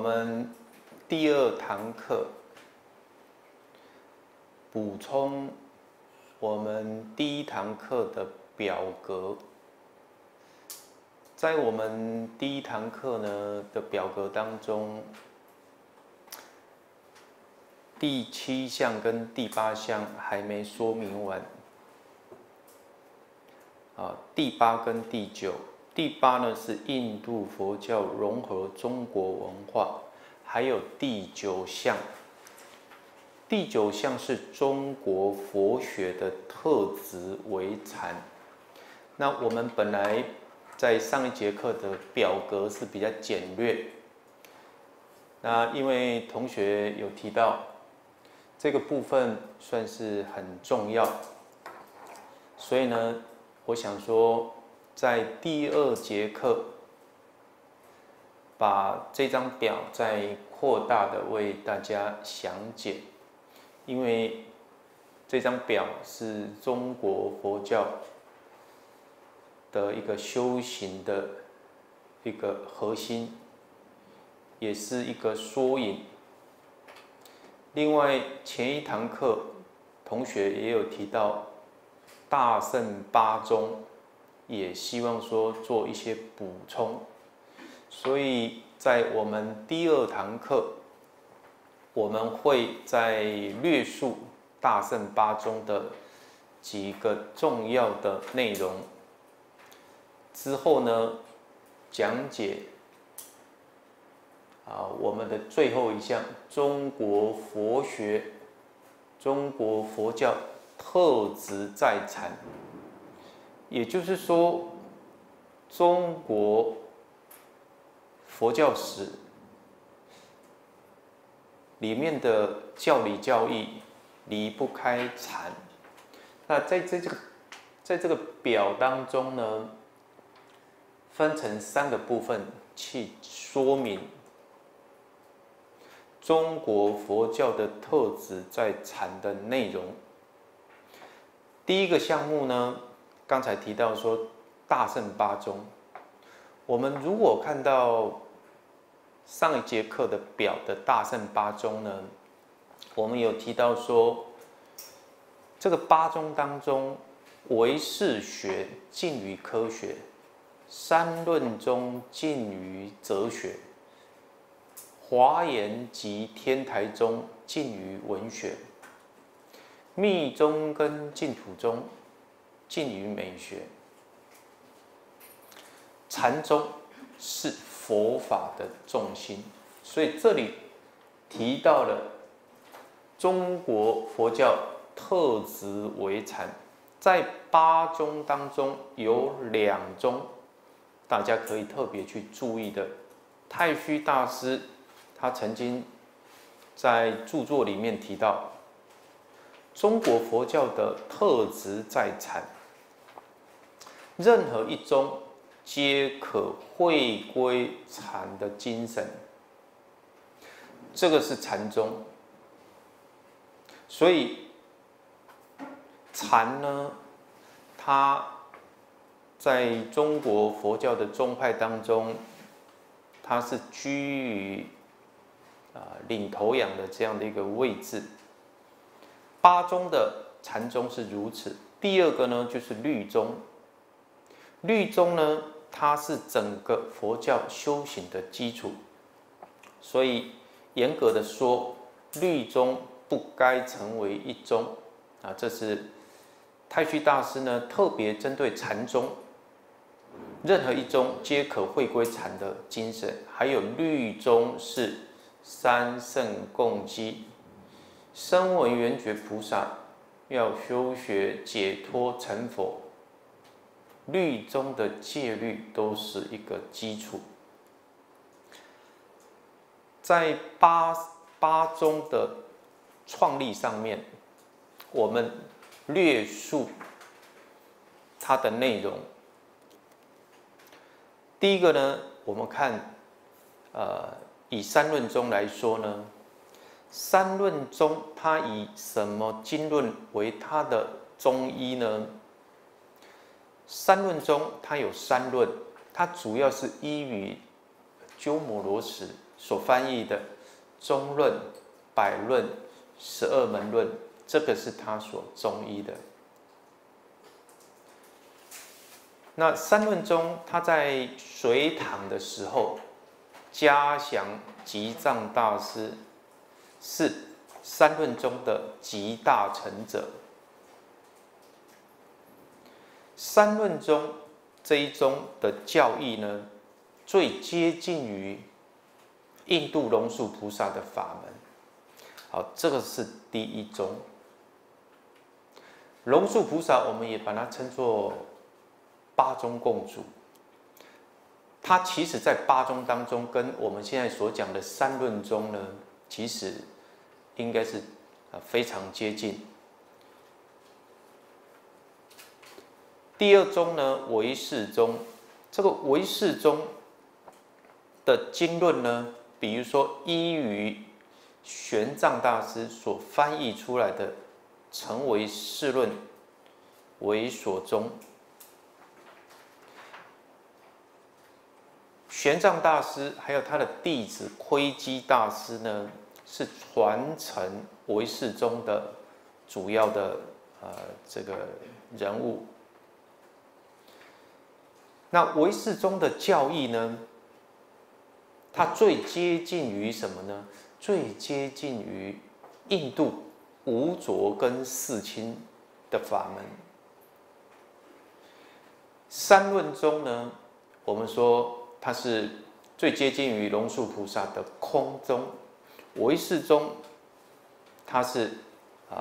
我们第二堂课补充我们第一堂课的表格。在我们第一堂课呢的表格当中，第七项跟第八项还没说明完。啊，第八跟第九，第八呢是印度佛教融合中国文化，还有第九项，第九项是中国佛学的特质为禅。那我们本来在上一节课的表格是比较简略，那因为同学有提到这个部分算是很重要，所以呢。我想说，在第二节课，把这张表再扩大的为大家详解，因为这张表是中国佛教的一个修行的一个核心，也是一个缩影。另外，前一堂课同学也有提到。大圣八宗也希望说做一些补充，所以在我们第二堂课，我们会在略述大圣八宗的几个重要的内容之后呢，讲解啊我们的最后一项中国佛学、中国佛教。特质在禅，也就是说，中国佛教史里面的教理教义离不开禅。那在这这个在这个表当中呢，分成三个部分去说明中国佛教的特质在禅的内容。第一个项目呢，刚才提到说大圣八宗，我们如果看到上一节课的表的大圣八宗呢，我们有提到说，这个八宗当中，唯识学近于科学，三论中近于哲学，华严及天台宗近于文学。密宗跟净土宗近于美学，禅宗是佛法的重心，所以这里提到了中国佛教特质为禅，在八宗当中有两宗，大家可以特别去注意的。太虚大师他曾经在著作里面提到。中国佛教的特质在禅，任何一宗皆可回归禅的精神，这个是禅宗。所以禅呢，它在中国佛教的宗派当中，它是居于啊领头羊的这样的一个位置。八宗的禅宗是如此。第二个呢，就是律宗。律宗呢，它是整个佛教修行的基础。所以严格的说，律宗不该成为一宗啊。这是太虚大师呢特别针对禅宗，任何一宗皆可回归禅的精神。还有律宗是三圣共基。声闻缘觉菩萨要修学解脱成佛，律宗的戒律都是一个基础。在八八宗的创立上面，我们略述它的内容。第一个呢，我们看，呃，以三论宗来说呢。三论宗，它以什么经论为它的中医呢？三论中，它有三论，它主要是依于鸠摩罗什所翻译的《中论》《百论》《十二门论》，这个是他所中医的。那三论中，他在隋唐的时候，嘉祥吉藏大师是三论中的集大成者。三论中这一宗的教义呢，最接近于印度龙树菩萨的法门。好，这个是第一宗。龙树菩萨，我们也把它称作。八宗共主，它其实，在八宗当中，跟我们现在所讲的三论中呢，其实应该是啊非常接近。第二宗呢，唯识宗，这个唯识宗的经论呢，比如说依于玄奘大师所翻译出来的《成为世论》为所宗。玄奘大师还有他的弟子窥基大师呢，是传承唯识宗的主要的呃这个人物。那唯识中的教义呢，它最接近于什么呢？最接近于印度无着跟四亲的法门。三论中呢，我们说。它是最接近于龙树菩萨的空中，唯识中，它是啊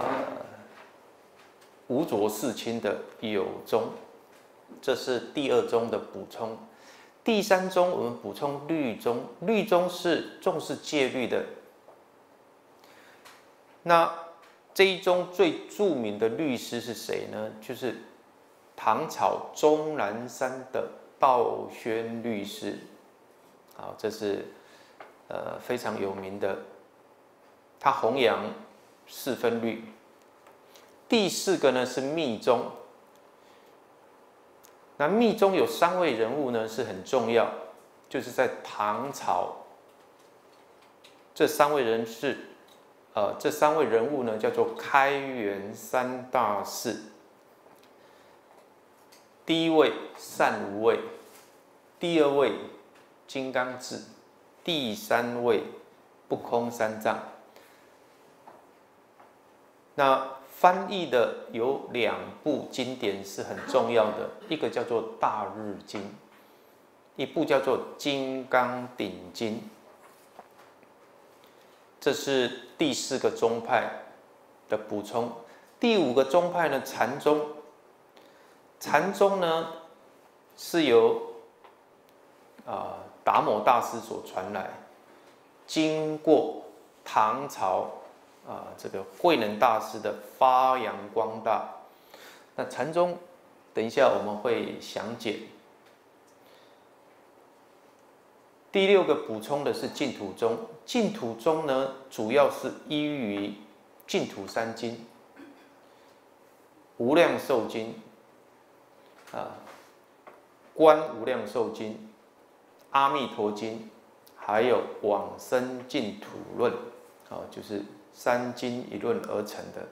无着世亲的有中，这是第二宗的补充。第三宗我们补充律宗，律宗是重视戒律的。那这一宗最著名的律师是谁呢？就是唐朝终南山的。道宣律师，好，这是呃非常有名的。他弘扬四分律。第四个呢是密宗。那密宗有三位人物呢是很重要，就是在唐朝，这三位人是呃这三位人物呢叫做开元三大士。第一位善无畏，第二位金刚智，第三位不空三藏。那翻译的有两部经典是很重要的，一个叫做《大日经》，一部叫做《金刚顶经》。这是第四个宗派的补充。第五个宗派呢，禅宗。禅宗呢，是由啊达摩大师所传来，经过唐朝啊这个慧能大师的发扬光大。那禅宗，等一下我们会详解。第六个补充的是净土宗，净土宗呢，主要是依于净土三经，无量寿经。啊，《观无量寿经》《阿弥陀经》，还有《往生净土论》，啊，就是三经一论而成的。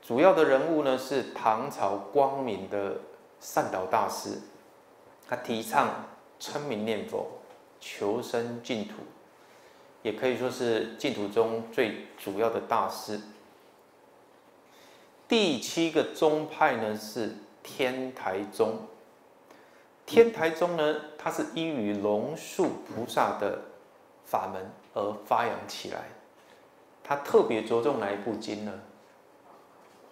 主要的人物呢是唐朝光明的善导大师，他提倡称名念佛，求生净土，也可以说是净土中最主要的大师。第七个宗派呢是。天台宗，天台宗呢，它是依于龙树菩萨的法门而发扬起来。他特别着重哪一部经呢？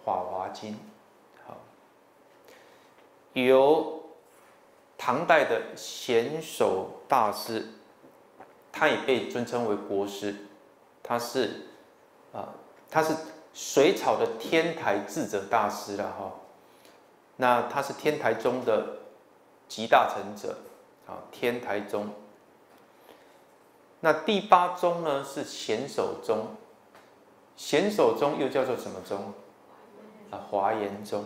《法华经》。好，由唐代的贤首大师，他也被尊称为国师。他是啊，他是隋朝的天台智者大师了哈。那他是天台宗的集大成者，啊，天台宗。那第八宗呢是贤首宗，显首宗又叫做什么宗？啊，华严宗。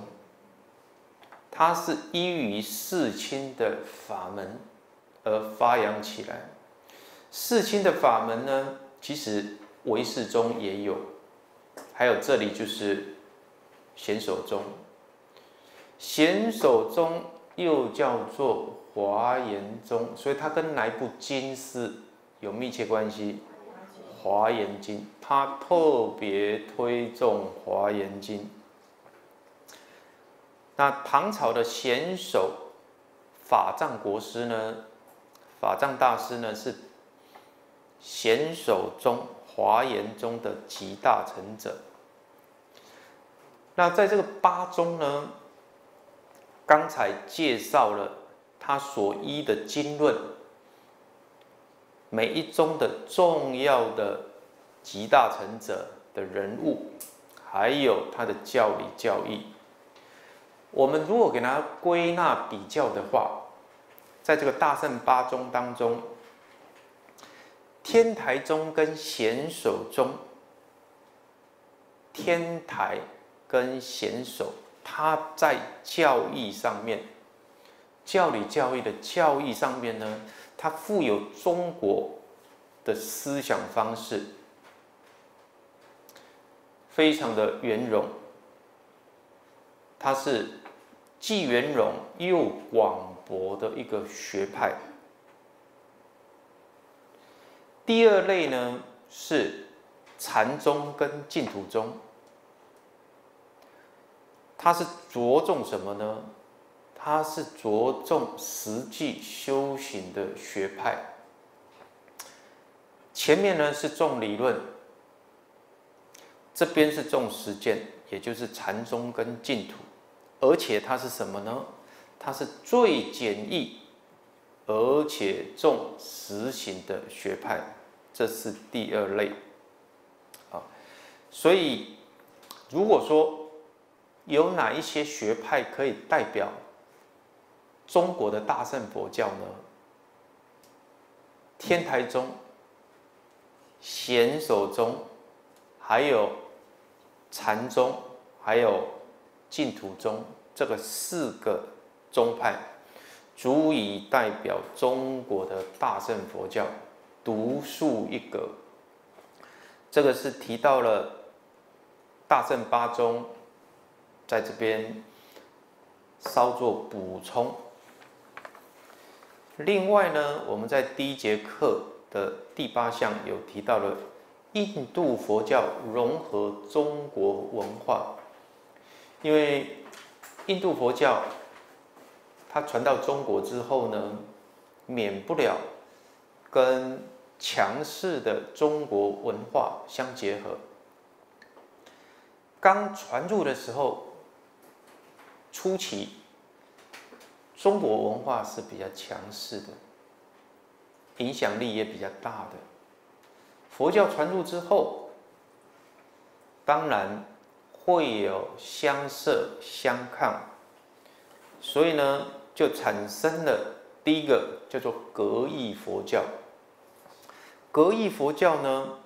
它是依于世亲的法门而发扬起来。世亲的法门呢，其实唯识宗也有，还有这里就是显手中，显手中又叫做华严宗，所以它跟哪一部经是有密切关系？华严经，他特别推重华严经。那唐朝的贤首法藏国师呢？法藏大师呢是贤首中华严中的集大成者。那在这个八宗呢，刚才介绍了他所依的经论，每一宗的重要的集大成者的人物，还有他的教理教义。我们如果给它归纳比较的话，在这个大圣八宗当中，天台宗跟贤首宗，天台跟贤首，他在教义上面，教理教义的教义上面呢，它富有中国的思想方式，非常的圆融，它是。既圆融又广博的一个学派。第二类呢是禅宗跟净土宗，它是着重什么呢？它是着重实际修行的学派。前面呢是重理论，这边是重实践，也就是禅宗跟净土。而且它是什么呢？它是最简易，而且重实行的学派，这是第二类。啊，所以如果说有哪一些学派可以代表中国的大乘佛教呢？天台宗、显首宗，还有禅宗，还有。净土宗这个四个宗派，足以代表中国的大乘佛教，独树一格。这个是提到了大乘八宗，在这边稍作补充。另外呢，我们在第一节课的第八项有提到了印度佛教融合中国文化。因为印度佛教，它传到中国之后呢，免不了跟强势的中国文化相结合。刚传入的时候，初期中国文化是比较强势的，影响力也比较大的。佛教传入之后，当然。会有相摄相抗，所以呢，就产生了第一个叫做格义佛教。格义佛教呢，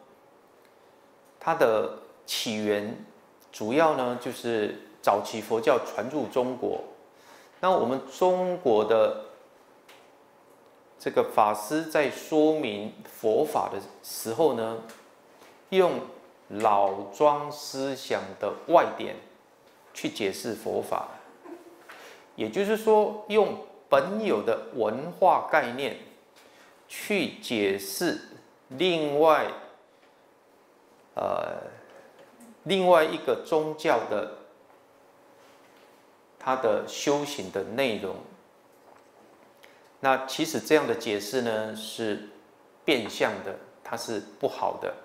它的起源主要呢就是早期佛教传入中国，那我们中国的这个法师在说明佛法的时候呢，用。老庄思想的外典去解释佛法，也就是说，用本有的文化概念去解释另外呃另外一个宗教的他的修行的内容。那其实这样的解释呢是变相的，它是不好的。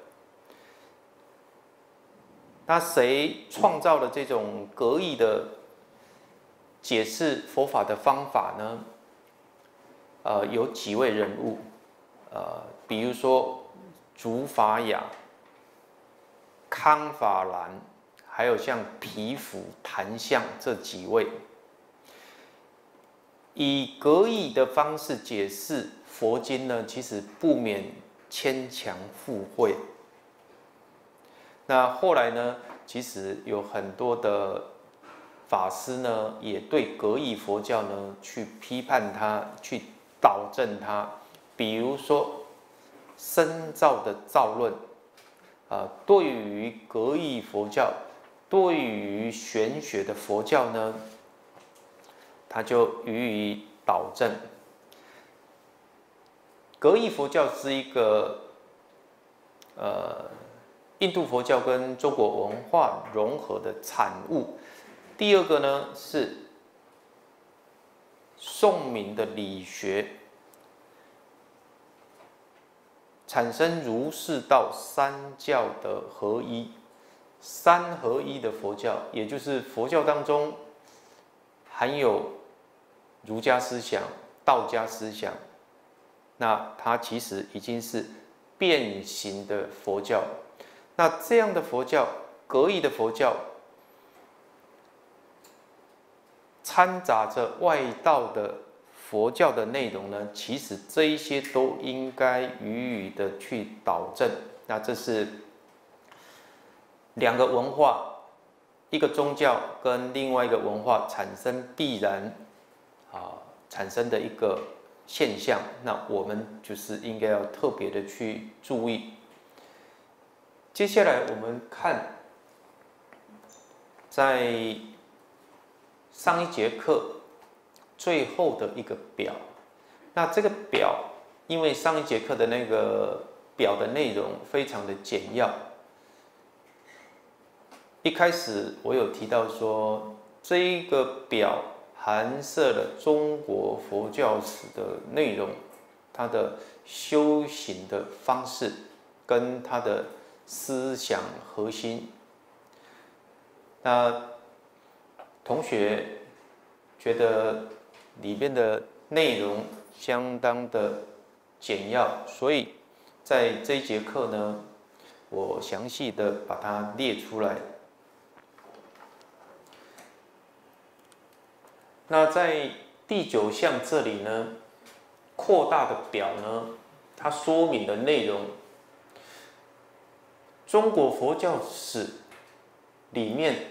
那谁创造了这种格义的解释佛法的方法呢？呃，有几位人物，呃，比如说竺法雅、康法兰，还有像皮肤檀香这几位，以格义的方式解释佛经呢，其实不免牵强附会。那后来呢？其实有很多的法师呢，也对格义佛教呢去批判它，去导正它。比如说深造的造论，啊，对于格义佛教，对于玄学的佛教呢，他就予以导正。格义佛教是一个，呃，印度佛教跟中国文化融合的产物。第二个呢是宋明的理学，产生儒释道三教的合一，三合一的佛教，也就是佛教当中含有儒家思想、道家思想。那它其实已经是变形的佛教。那这样的佛教，隔异的佛教，掺杂着外道的佛教的内容呢？其实这一些都应该予以的去导正。那这是两个文化，一个宗教跟另外一个文化产生必然啊产生的一个。现象，那我们就是应该要特别的去注意。接下来我们看，在上一节课最后的一个表，那这个表，因为上一节课的那个表的内容非常的简要，一开始我有提到说这一个表。含摄了中国佛教史的内容，它的修行的方式，跟它的思想核心。那同学觉得里边的内容相当的简要，所以在这一节课呢，我详细的把它列出来。那在第九项这里呢，扩大的表呢，它说明的内容，中国佛教史里面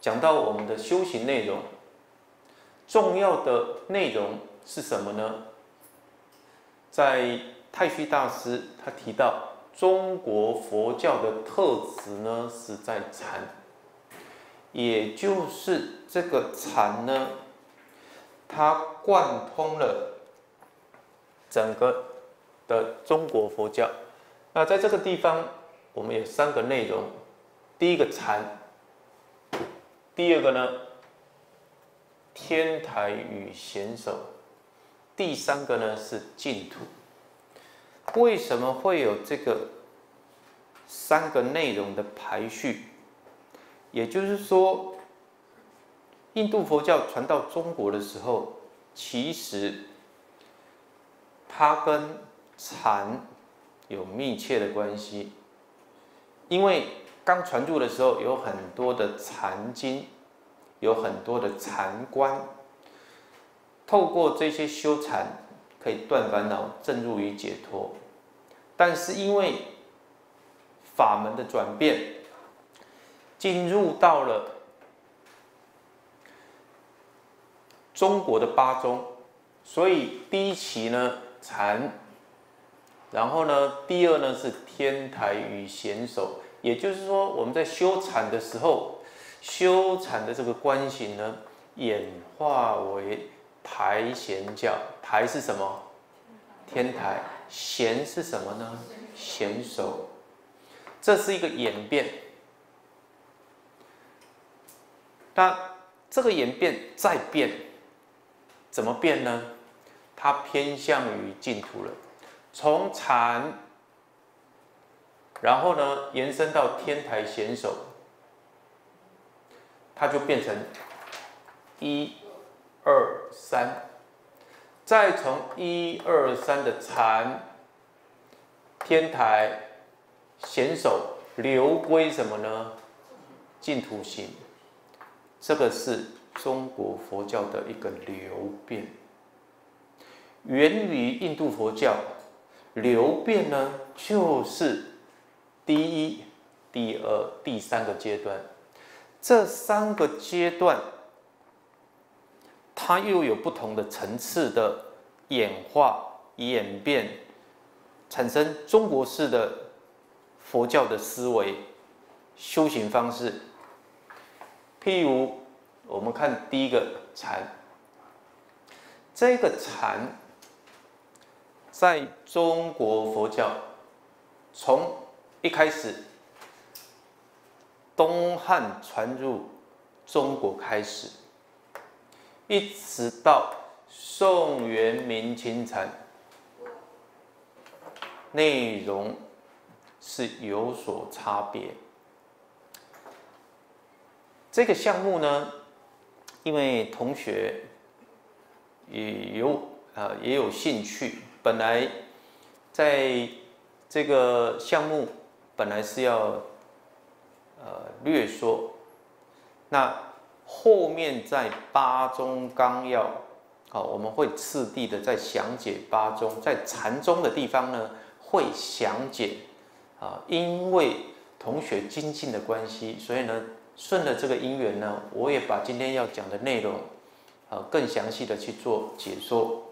讲到我们的修行内容，重要的内容是什么呢？在太虚大师他提到，中国佛教的特质呢是在禅。也就是这个禅呢，它贯通了整个的中国佛教。那在这个地方，我们有三个内容：第一个禅，第二个呢，天台与贤首，第三个呢是净土。为什么会有这个三个内容的排序？也就是说，印度佛教传到中国的时候，其实它跟禅有密切的关系。因为刚传入的时候，有很多的禅经，有很多的禅观，透过这些修禅，可以断烦恼，正入于解脱。但是因为法门的转变，进入到了中国的八宗，所以第一期呢禅，然后呢第二呢是天台与贤首，也就是说我们在修禅的时候，修禅的这个观行呢演化为台贤教，台是什么？天台，贤是什么呢？贤首，这是一个演变。那这个演变再变，怎么变呢？它偏向于净土了，从禅，然后呢延伸到天台显手，它就变成一、二、三，再从一、二、三的禅、天台显手流归什么呢？净土行。这个是中国佛教的一个流变，源于印度佛教。流变呢，就是第一、第二、第三个阶段。这三个阶段，它又有不同的层次的演化、演变，产生中国式的佛教的思维、修行方式。譬如，我们看第一个禅，这个禅在中国佛教从一开始东汉传入中国开始，一直到宋元明清禅，内容是有所差别。这个项目呢，因为同学也有呃也有兴趣，本来在这个项目本来是要呃略说，那后面在八中纲要，好，我们会次第的在详解八中，在禅宗的地方呢会详解啊，因为同学精进的关系，所以呢。顺着这个因缘呢，我也把今天要讲的内容，啊，更详细的去做解说。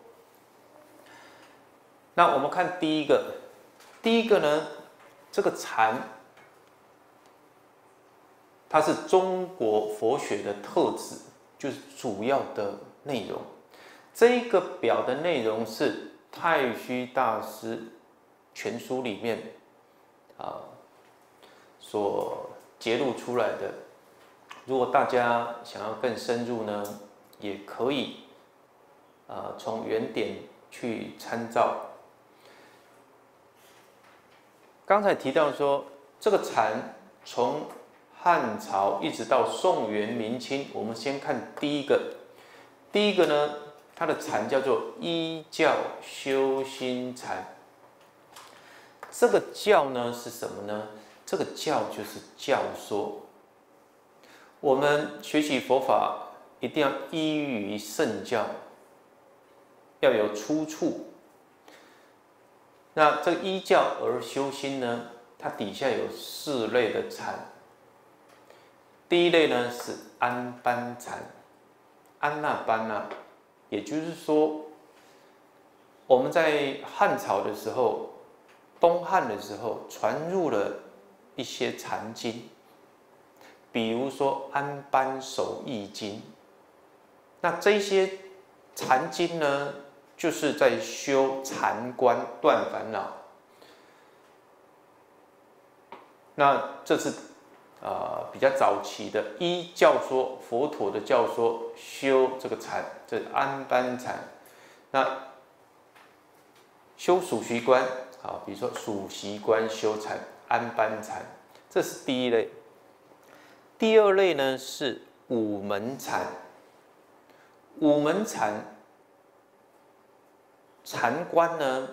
那我们看第一个，第一个呢，这个禅，它是中国佛学的特质，就是主要的内容。这一个表的内容是太虚大师全书里面啊所揭露出来的。如果大家想要更深入呢，也可以，呃，从原点去参照。刚才提到说，这个禅从汉朝一直到宋元明清，我们先看第一个，第一个呢，它的禅叫做依教修心禅。这个教呢是什么呢？这个教就是教说。我们学习佛法一定要依于圣教，要有出处。那这个依教而修心呢？它底下有四类的禅。第一类呢是安般禅，安那般呐，也就是说，我们在汉朝的时候，东汉的时候传入了一些禅经。比如说《安般守易经》，那这些禅经呢，就是在修禅观断烦恼。那这是啊比较早期的依教说佛陀的教说修这个禅，这安般禅。那修数习观啊，比如说数习观修禅安般禅，这是第一类。第二类呢是五门禅，五门禅禅观呢，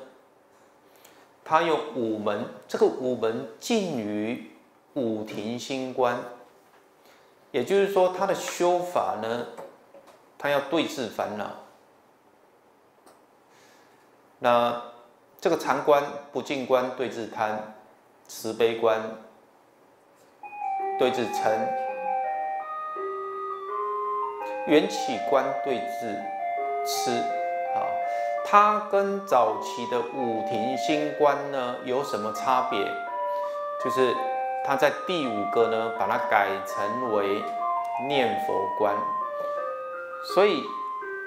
它有五门，这个五门近于五庭心观，也就是说，它的修法呢，它要对治烦恼。那这个禅观不净观对治贪，慈悲观。对治嗔，缘起观对治痴，啊，它跟早期的五庭心观呢有什么差别？就是它在第五个呢，把它改成为念佛观，所以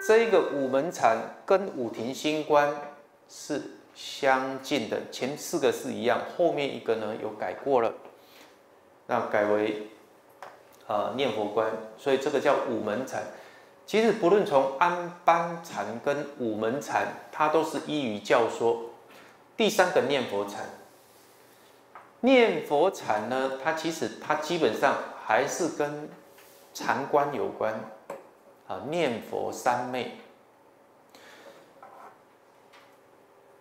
这个五门禅跟五庭心观是相近的，前四个是一样，后面一个呢有改过了。那改为，呃，念佛观，所以这个叫五门禅。其实不论从安般禅跟五门禅，它都是依于教说。第三个念佛禅，念佛禅呢，它其实它基本上还是跟禅观有关，啊，念佛三昧。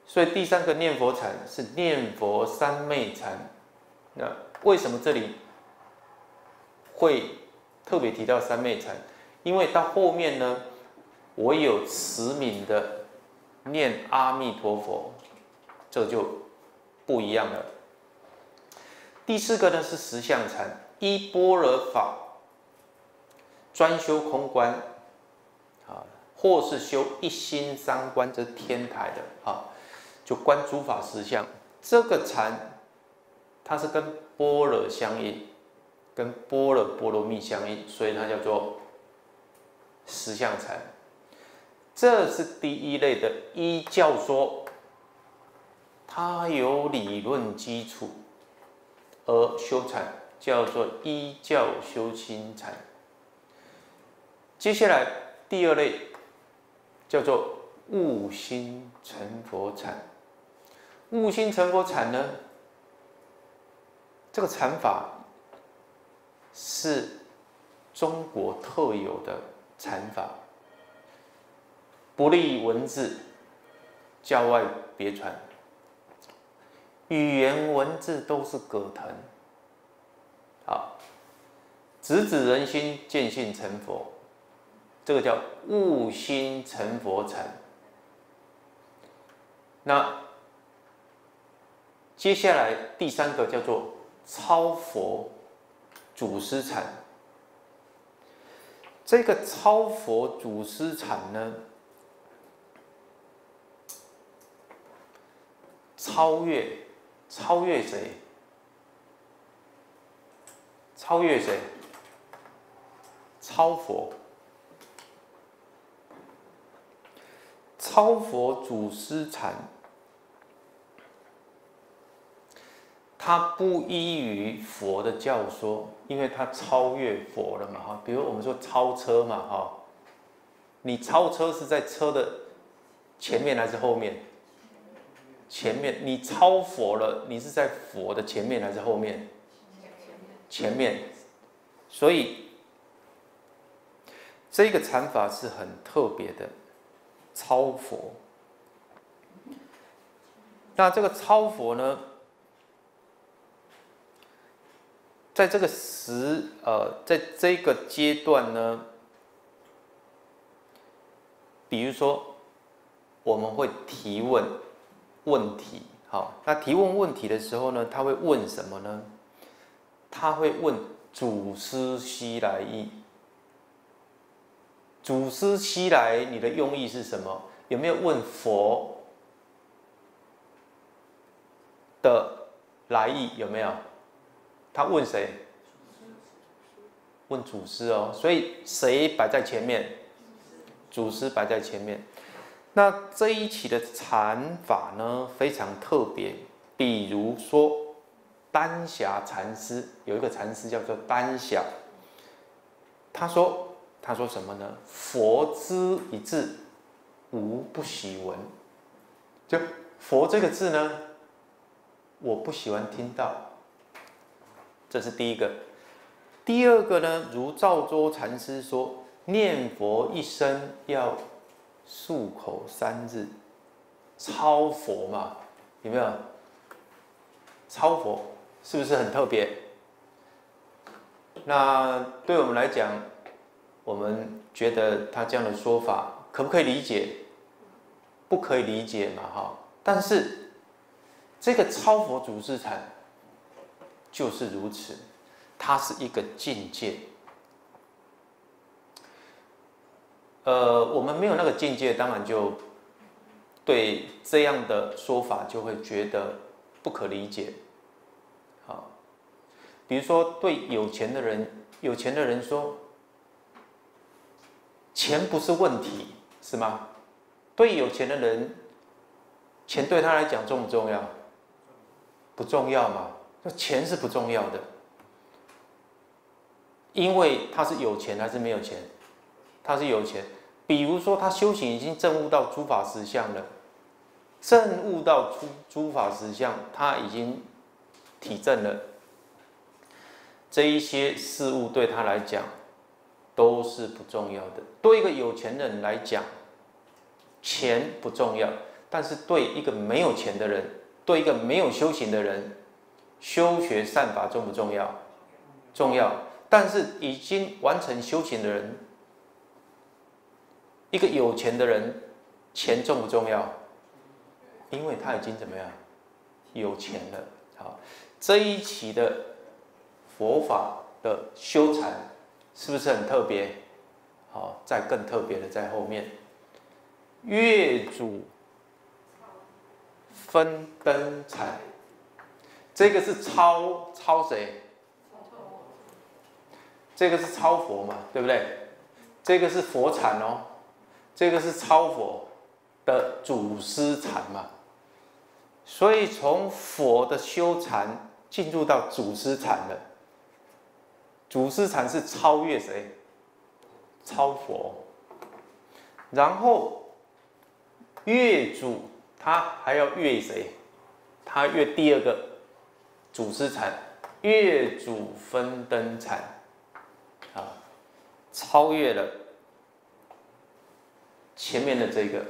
所以第三个念佛禅是念佛三昧禅，那。为什么这里会特别提到三昧禅？因为到后面呢，我有慈悯的念阿弥陀佛，这就不一样了。第四个呢是实相禅，依般若法专修空观，啊，或是修一心三观，这天台的啊。就观诸法实相。这个禅，它是跟般若相应，跟般若波罗蜜相应，所以它叫做实相禅。这是第一类的依教说，它有理论基础而修禅，叫做依教修心禅。接下来第二类叫做悟心成佛禅。悟心成佛禅呢，这个禅法是中国特有的禅法。不立文字，教外别传。语言文字都是葛藤，好，直指人心，见性成佛，这个叫悟心成佛禅。那接下来第三个叫做超佛祖师禅。这个超佛祖师禅呢？超越，超越谁？超越谁？超佛，超佛祖师禅，它不依于佛的教说，因为它超越佛了嘛哈。比如我们说超车嘛哈，你超车是在车的前面还是后面？前面你超佛了，你是在佛的前面还是后面？前面，所以这个禅法是很特别的，超佛。那这个超佛呢，在这个时呃，在这个阶段呢，比如说我们会提问。问题好，那提问问题的时候呢，他会问什么呢？他会问祖师西来意。祖师西来，你的用意是什么？有没有问佛的来意？有没有？他问谁？问祖师哦。所以谁摆在前面？祖师摆在前面。那这一期的禅法呢，非常特别。比如说，丹霞禅师有一个禅师叫做丹霞，他说：“他说什么呢？佛之一字，无不喜闻。就佛这个字呢，我不喜欢听到。这是第一个。第二个呢，如赵州禅师说，念佛一生要。”漱口三日，超佛嘛？有没有？超佛是不是很特别？那对我们来讲，我们觉得他这样的说法可不可以理解？不可以理解嘛？哈！但是这个超佛祖师禅就是如此，它是一个境界。呃，我们没有那个境界，当然就对这样的说法就会觉得不可理解。好，比如说对有钱的人，有钱的人说，钱不是问题，是吗？对有钱的人，钱对他来讲重不重要？不重要嘛？那钱是不重要的，因为他是有钱还是没有钱？他是有钱。比如说，他修行已经证悟到诸法实相了，证悟到诸诸法实相，他已经体证了。这一些事物对他来讲都是不重要的。对一个有钱人来讲，钱不重要；但是对一个没有钱的人，对一个没有修行的人，修学善法重不重要？重要。但是已经完成修行的人。一个有钱的人，钱重不重要？因为他已经怎么样，有钱了。好，这一期的佛法的修禅是不是很特别？好，在更特别的在后面，月主分灯彩，这个是超超谁？这个是超佛嘛，对不对？这个是佛禅哦，这个是超佛的祖师禅嘛。所以从佛的修禅进入到祖师禅的。祖师禅是超越谁？超佛。然后越祖他还要越谁？他越第二个祖师禅，越祖分灯禅。啊，超越了前面的这个。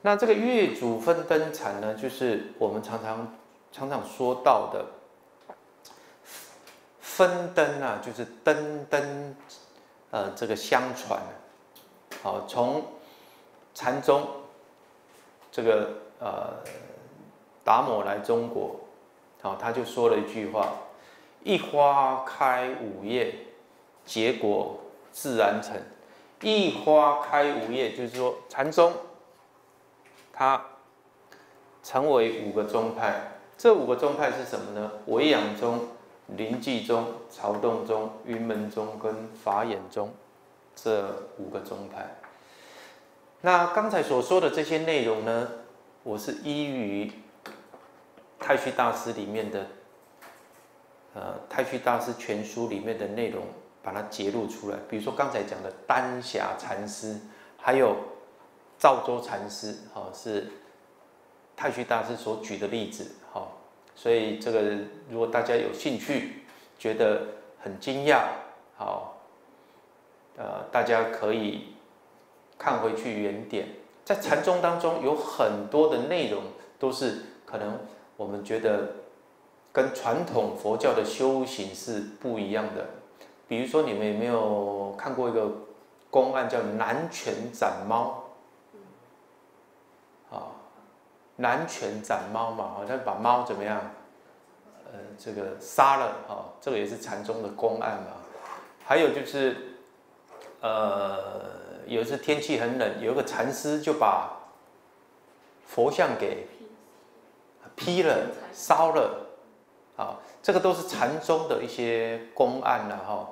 那这个月主分灯禅呢，就是我们常常常常说到的分灯啊，就是灯灯呃这个相传。好，从禅宗这个呃达摩来中国，好，他就说了一句话：一花开五叶。结果自然成，一花开五叶，就是说禅宗，它成为五个宗派。这五个宗派是什么呢？维养宗、临济宗、曹洞宗、云门宗跟法眼宗这五个宗派。那刚才所说的这些内容呢，我是依于太虚大师里面的，呃，太虚大师全书里面的内容。把它揭露出来，比如说刚才讲的丹霞禅师，还有赵州禅师，哈，是太虚大师所举的例子，哈，所以这个如果大家有兴趣，觉得很惊讶，好，呃，大家可以看回去原点，在禅宗当中有很多的内容都是可能我们觉得跟传统佛教的修行是不一样的。比如说，你们有没有看过一个公案叫南拳斩猫？啊，南拳斩猫嘛，好像把猫怎么样？呃，这个杀了，哈，这个也是禅宗的公案嘛。还有就是，呃，有一次天气很冷，有一个禅师就把佛像给劈了、烧了。啊，这个都是禅宗的一些公案了哈。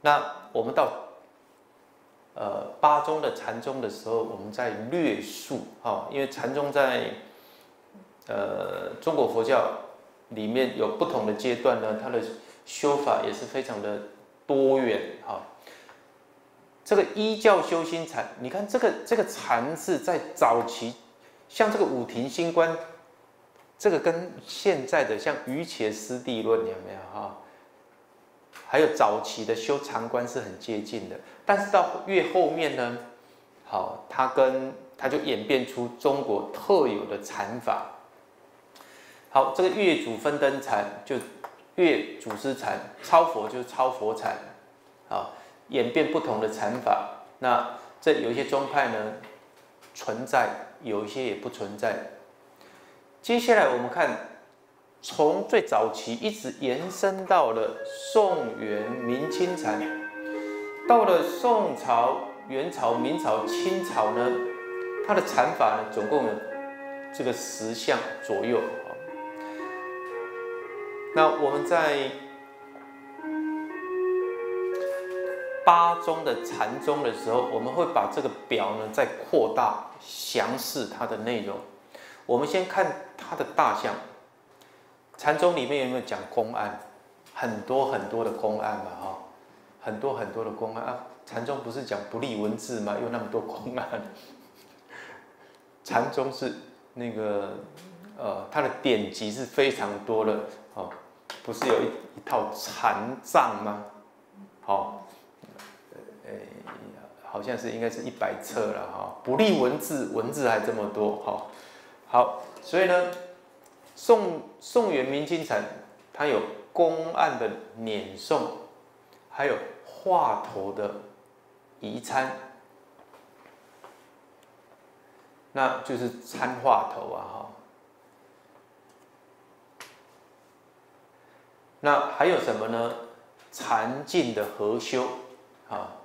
那我们到呃八宗的禅宗的时候，我们在略述哈，因为禅宗在呃中国佛教里面有不同的阶段呢，它的修法也是非常的多元哈。这个一教修心禅，你看这个这个禅字在早期，像这个五庭星官。这个跟现在的像《瑜伽师地论》有没有哈？还有早期的修禅观是很接近的，但是到越后面呢，好，它跟它就演变出中国特有的禅法。好，这个月主分灯禅就月祖师禅，超佛就是超佛禅，啊，演变不同的禅法。那这有一些宗派呢存在，有一些也不存在。接下来我们看，从最早期一直延伸到了宋元明清禅，到了宋朝、元朝、明朝、清朝呢，它的禅法呢，总共有这个十项左右。那我们在八宗的禅宗的时候，我们会把这个表呢再扩大详释它的内容。我们先看它的大象。禅宗里面有没有讲公案？很多很多的公案嘛，哈，很多很多的公案啊。禅宗不是讲不立文字吗？有那么多公案。禅宗是那个呃，它的典籍是非常多的，哦，不是有一一套禅藏吗？好，呃，好像是应该是一百册了哈，不立文字，文字还这么多，哈。好，所以呢，宋宋元明清禅，它有公案的撵诵，还有画头的移参，那就是参画头啊哈。那还有什么呢？禅净的合修啊，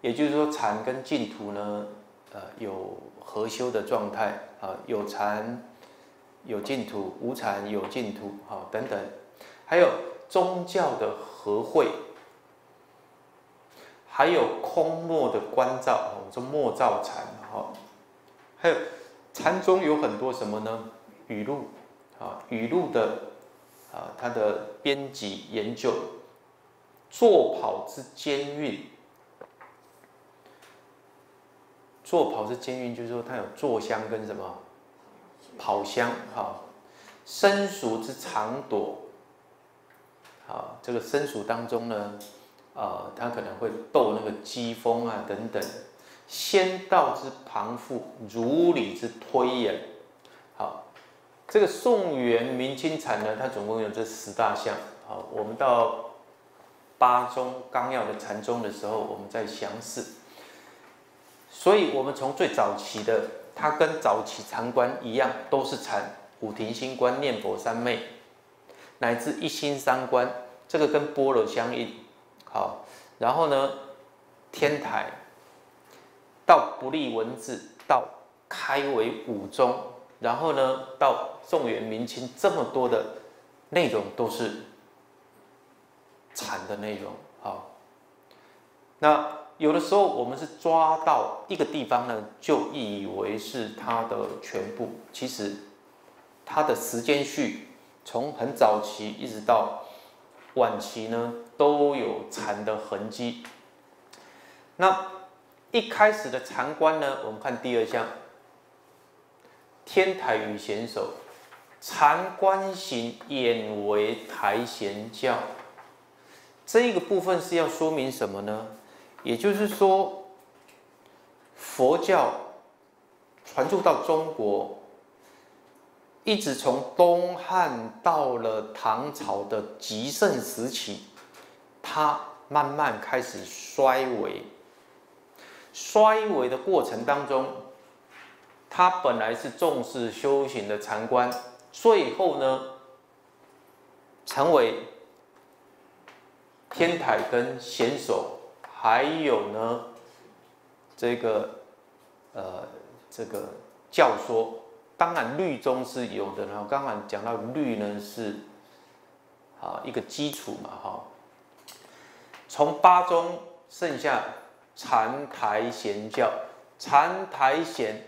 也就是说禅跟净土呢。呃有合修的状态啊，有禅有净土，无禅有净土，好等等，还有宗教的和会，还有空默的关照，我们说默照禅，好，还有禅中有很多什么呢？语录啊，语录的啊，它的编辑研究，坐跑之监运。坐跑是监运，就是说它有坐香跟什么？跑香，哈，生熟之常躲，好，这个生熟当中呢，呃，它可能会斗那个机锋啊等等，仙道之旁附，如理之推演，好，这个宋元明清禅呢，它总共有这十大项，好，我们到八宗纲要的禅宗的时候，我们再详释。所以，我们从最早期的，它跟早期禅观一样，都是禅五停心观、念佛三昧，乃至一心三观，这个跟般若相应。好，然后呢，天台到不立文字，到开为五宗，然后呢，到宋元明清这么多的内容都是禅的内容。好，那。有的时候我们是抓到一个地方呢，就以为是它的全部。其实它的时间序从很早期一直到晚期呢，都有残的痕迹。那一开始的禅观呢，我们看第二项，天台与贤手，禅观行演为台贤教。这一个部分是要说明什么呢？也就是说，佛教传入到中国，一直从东汉到了唐朝的极盛时期，它慢慢开始衰微。衰微的过程当中，它本来是重视修行的禅观，最后呢，成为天台跟贤手。还有呢，这个呃，这个教说，当然律宗是有的。然后刚刚讲到律呢，是啊一个基础嘛，哈。从八宗剩下禅台贤教，禅台贤，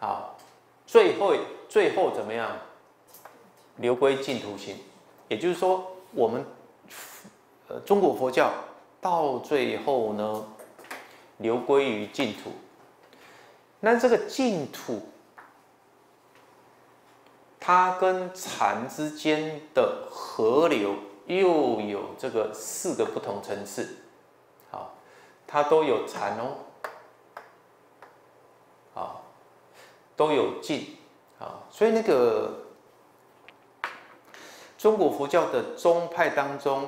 好，最后最后怎么样？流归净土行，也就是说我们。呃，中国佛教到最后呢，流归于净土。那这个净土，它跟禅之间的河流又有这个四个不同层次，好，它都有禅哦，好，都有净，好，所以那个中国佛教的宗派当中。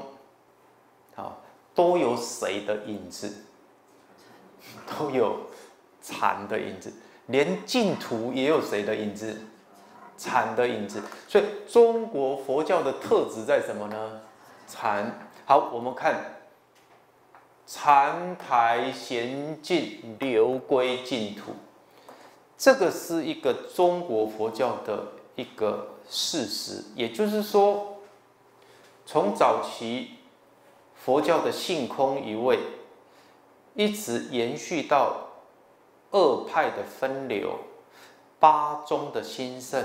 都有谁的影子？都有禅的影子，连净土也有谁的影子？禅的影子。所以中国佛教的特质在什么呢？禅。好，我们看禅台贤净流归净土，这个是一个中国佛教的一个事实。也就是说，从早期。佛教的性空一位，一直延续到二派的分流，八宗的兴盛，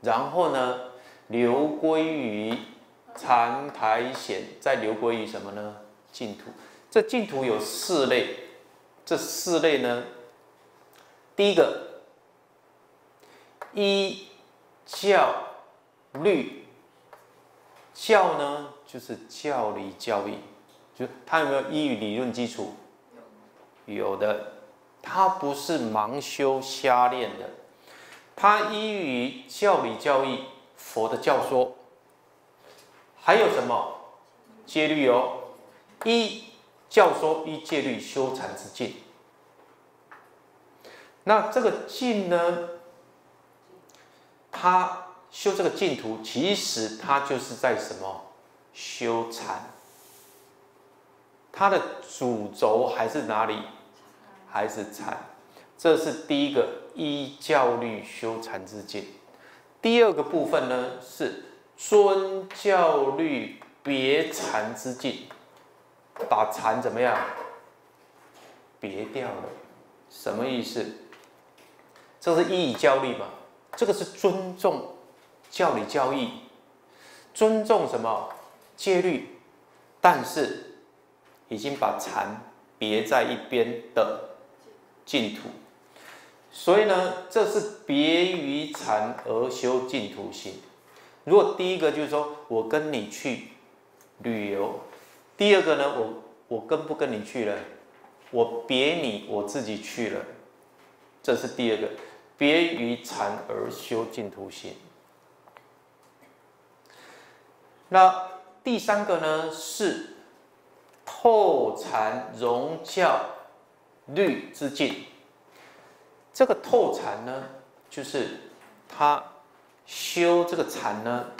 然后呢，流归于禅台显，再流归于什么呢？净土。这净土有四类，这四类呢，第一个一教律，教呢？就是教理教义，就他有没有依于理论基础？有的，他不是盲修瞎练的，他依于教理教义，佛的教说。还有什么戒律哦？依教说依戒律修禅之境。那这个境呢？他修这个净土，其实他就是在什么？修禅，它的主轴还是哪里？还是禅？这是第一个依教律修禅之境。第二个部分呢是遵教律别禅之境，把禅怎么样别掉了？什么意思？这是依教律嘛？这个是尊重教理教义，尊重什么戒律？但是已经把禅别在一边的净土。所以呢，这是别于禅而修净土心。如果第一个就是说我跟你去旅游，第二个呢，我我跟不跟你去了，我别你，我自己去了，这是第二个别于禅而修净土心。那第三个呢，是透禅融教律之境。这个透禅呢，就是他修这个禅呢，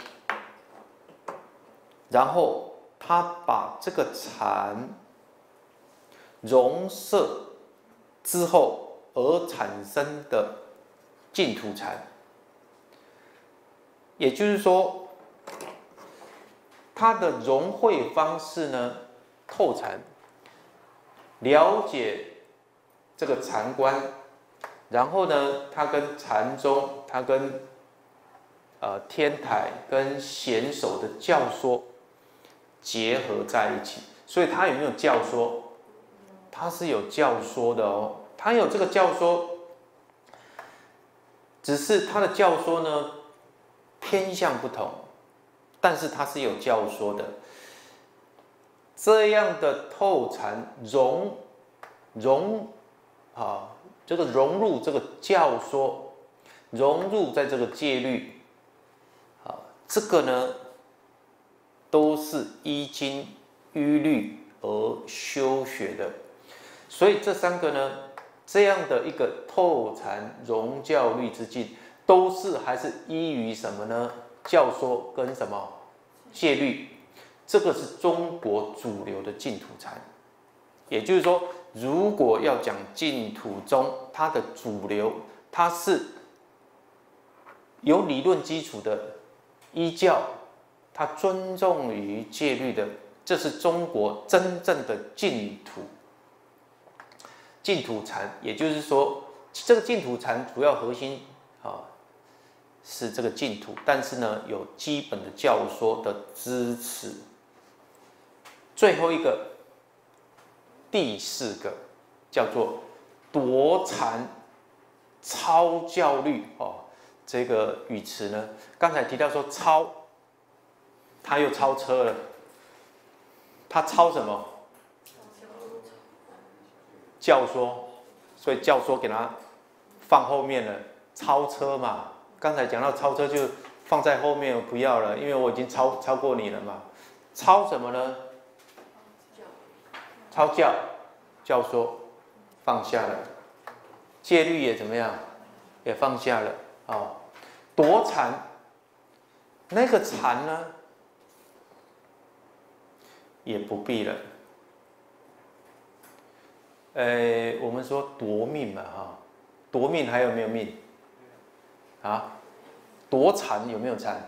然后他把这个禅融摄之后而产生的净土禅，也就是说，它的融会方式呢，透禅，了解这个禅观。然后呢，他跟禅宗，他跟呃天台跟贤首的教说结合在一起，所以他有没有教说？他是有教说的哦，他有这个教说，只是他的教说呢偏向不同，但是他是有教说的。这样的透禅融融啊。这个融入这个教说，融入在这个戒律，啊，这个呢，都是依经依律而修学的，所以这三个呢，这样的一个透禅融教律之境，都是还是依于什么呢？教说跟什么戒律，这个是中国主流的净土禅，也就是说。如果要讲净土中，它的主流，它是有理论基础的依教，它尊重于戒律的，这是中国真正的净土。净土禅，也就是说，这个净土禅主要核心啊是这个净土，但是呢有基本的教说的支持。最后一个。第四个叫做夺禅超教律哦，这个语词呢，刚才提到说超，他又超车了，他超什么？教说，所以教说给他放后面了，超车嘛。刚才讲到超车就放在后面，不要了，因为我已经超超过你了嘛。超什么呢？超教，教说放下了，戒律也怎么样，也放下了啊。夺禅，那个禅呢，也不必了。呃，我们说夺命嘛哈，夺命还有没有命？啊，夺禅有没有禅？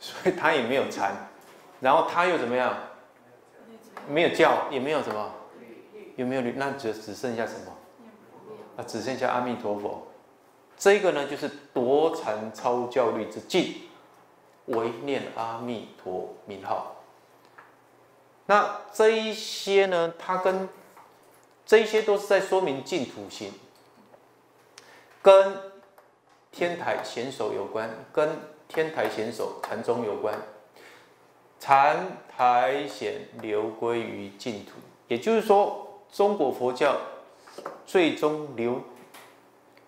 所以他也没有禅，然后他又怎么样？没有教，也没有什么，有没有？那只只剩下什么？啊，只剩下阿弥陀佛。这个呢，就是夺禅超教律之境，唯念阿弥陀名号。那这一些呢，它跟这一些都是在说明净土心，跟天台贤首有关，跟天台贤首禅宗有关。禅台显流归于净土，也就是说，中国佛教最终流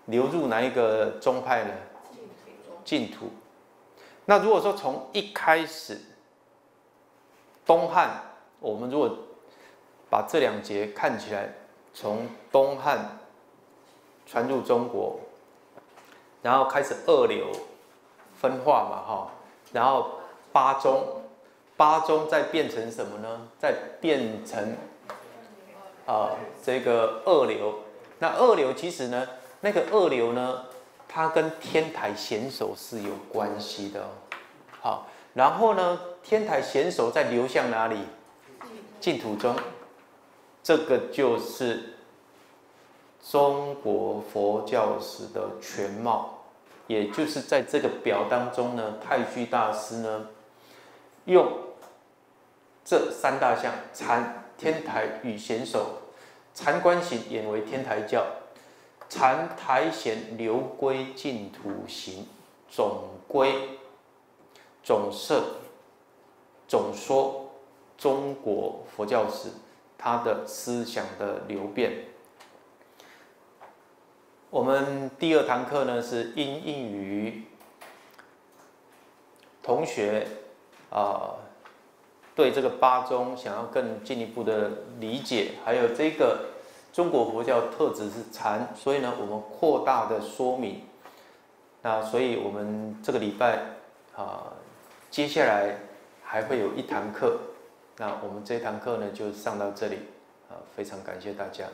流入哪一个宗派呢？净土。那如果说从一开始，东汉，我们如果把这两节看起来，从东汉传入中国，然后开始二流分化嘛，哈，然后八宗。八宗再变成什么呢？再变成啊这个二流。那二流其实呢，那个二流呢，它跟天台显手是有关系的。好，然后呢，天台显手在流向哪里？净土中。这个就是中国佛教史的全貌，也就是在这个表当中呢，太虚大师呢，用这三大项禅、天台与显手，禅观行演为天台教，禅台显流归净土行，总归总摄总说中国佛教史。他的思想的流变。我们第二堂课呢是因应于同学啊对这个八宗想要更进一步的理解，还有这个中国佛教特质是禅，所以呢我们扩大的说明。那所以我们这个礼拜啊接下来还会有一堂课。那我们这堂课呢，就上到这里，啊，非常感谢大家。